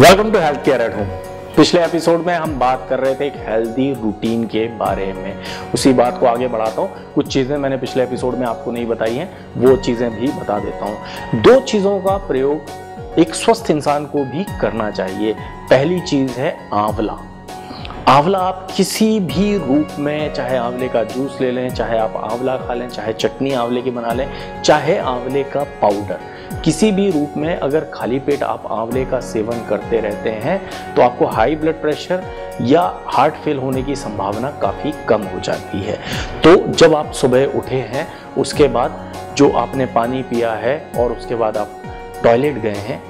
Welcome to health care at home पिछले episode में हम बात कर रहे थे एक हेल्दी रूटीन के बारे में। उसी बात को आगे बढ़ाता हूँ। कुछ चीज़ें मैंने पिछले एपिसोड में आपको नहीं बताई हैं। वो चीज़ें भी बता देता हूँ। दो चीज़ों का प्रयोग एक स्वस्थ इंसान को भी करना चाहिए। पहली चीज़ है आंवला। आंवला आप किसी भी रूप में, चाहे आंवले का जूस ले लें, चाहे आप आंवला खा लें, चाहे चटनी आंवले की बना लें, चाहे आंवले का पाउडर किसी भी रूप में अगर खाली पेट आप आंवले का सेवन करते रहते हैं तो आपको हाई ब्लड प्रेशर या हार्ट फेल होने की संभावना काफ़ी कम हो जाती है। तो जब आप सुबह उठे हैं, उसके बाद जो आपने पानी पिया है और उसके बाद आप टॉयलेट गए हैं,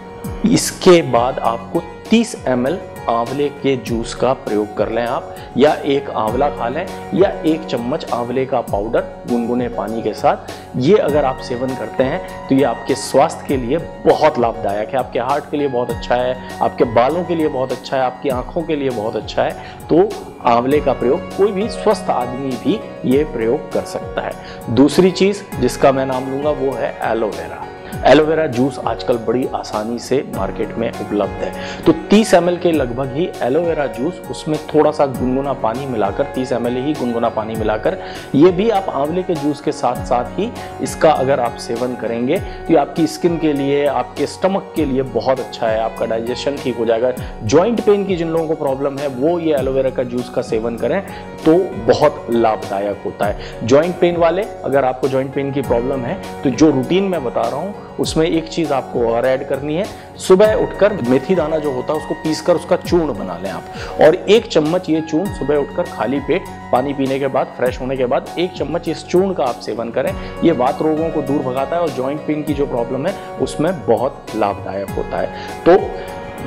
इसके बाद आपको 30 एम आंवले के जूस का प्रयोग कर लें आप, या एक आंवला खा लें, या एक चम्मच आंवले का पाउडर गुनगुने पानी के साथ। ये अगर आप सेवन करते हैं तो ये आपके स्वास्थ्य के लिए बहुत लाभदायक है। आपके हार्ट के लिए बहुत अच्छा है, आपके बालों के लिए बहुत अच्छा है, आपकी आँखों के लिए बहुत अच्छा है। तो आंवले का प्रयोग कोई भी स्वस्थ आदमी भी ये प्रयोग कर सकता है। दूसरी चीज़ जिसका मैं नाम लूँगा, वो है एलोवेरा। एलोवेरा जूस आजकल बड़ी आसानी से मार्केट में उपलब्ध है। तो 30 एम के लगभग ही एलोवेरा जूस, उसमें थोड़ा सा गुनगुना पानी मिलाकर 30 एम ही गुनगुना पानी मिलाकर, ये भी आप आंवले के जूस के साथ साथ ही इसका अगर आप सेवन करेंगे तो आपकी स्किन के लिए, आपके स्टमक के लिए बहुत अच्छा है, आपका डाइजेशन ठीक हो जाएगा। ज्वाइंट पेन की जिन लोगों को प्रॉब्लम है, वो ये एलोवेरा का जूस का सेवन करें तो बहुत लाभदायक होता है। ज्वाइंट पेन वाले, अगर आपको ज्वाइंट पेन की प्रॉब्लम है तो जो रूटीन मैं बता रहा हूँ उसमें एक चीज़ आपको और ऐड करनी है। सुबह उठकर मेथी दाना जो होता है, उसको पीसकर उसका चूर्ण बना लें आप। और एक चम्मच ये चूर्ण सुबह उठकर खाली पेट, पानी पीने के बाद फ्रेश होने के बाद, एक चम्मच इस चूर्ण का आप सेवन करें। ये वात रोगों को दूर भगाता है और जॉइंट पेन की जो प्रॉब्लम है, उसमें बहुत लाभदायक होता है। तो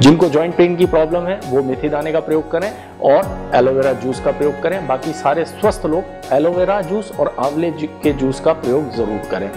जिनको जॉइंट पेन की प्रॉब्लम है, वो मेथी दाने का प्रयोग करें और एलोवेरा जूस का प्रयोग करें। बाकी सारे स्वस्थ लोग एलोवेरा जूस और आंवले के जूस का प्रयोग ज़रूर करें।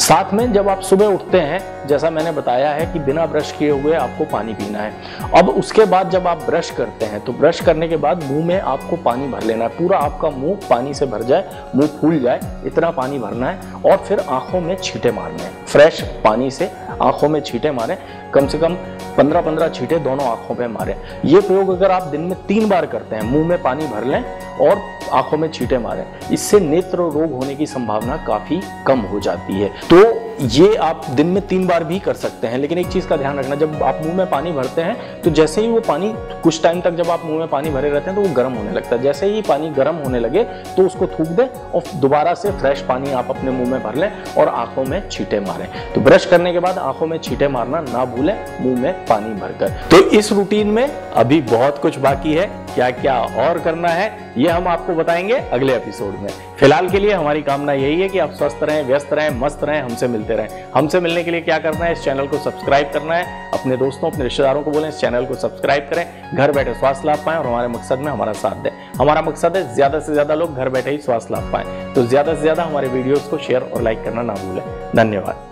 साथ में जब आप सुबह उठते हैं, जैसा मैंने बताया है कि बिना ब्रश किए हुए आपको पानी पीना है। अब उसके बाद जब आप ब्रश करते हैं तो ब्रश करने के बाद मुँह में आपको पानी भर लेना है। पूरा आपका मुँह पानी से भर जाए, मुँह फूल जाए, इतना पानी भरना है और फिर आँखों में छींटे मारने हैं। फ्रेश पानी से आँखों में छींटे मारें, कम से कम पंद्रह पंद्रह छींटे दोनों आँखों पे मारें। ये प्रयोग अगर आप दिन में तीन बार करते हैं, मुँह में पानी भर लें और आँखों में छींटे मारें। इससे नेत्र रोग होने की संभावना काफ़ी कम हो जाती है। तो ये आप दिन में तीन बार भी कर सकते हैं, लेकिन एक चीज़ का ध्यान रखना, जब आप मुँह में पानी भरते हैं तो जैसे ही वो पानी, कुछ टाइम तक जब आप मुँह में पानी भरे रहते हैं तो वो गर्म होने लगता है। जैसे ही पानी गर्म होने लगे तो उसको थूक दें और दोबारा से फ्रेश पानी आप अपने मुँह में भर लें और आँखों में छींटे मारें। तो ब्रश करने के बाद आँखों में छींटे मारना ना भूलें, मुँह में पानी भरकर। तो इस रूटीन में अभी बहुत कुछ बाकी है। क्या क्या और करना है? ये हम आपको बताएँगे अगले एपिसोड में। फ़िलहाल के लिए हमारी कामना यही है कि आप स्वस्थ रहें, व्यस्त रहें, मस्त रहें, हमसे मिलते रहें। हमसे मिलने के लिए क्या करना है, इस चैनल को सब्सक्राइब करना है। अपने दोस्तों, अपने रिश्तेदारों को बोलें, इस चैनल को सब्सक्राइब करें। घर बैठे स्वास्थ्य लाभ पाएँ और हमारे मकसद में हमारा साथ दें। हमारा मकसद है ज़्यादा से ज़्यादा लोग घर बैठे ही स्वास्थ्य लाभ पाएँ। तो ज़्यादा से ज़्यादा हमारे वीडियोज़ को शेयर और लाइक करना ना भूलें। धन्यवाद।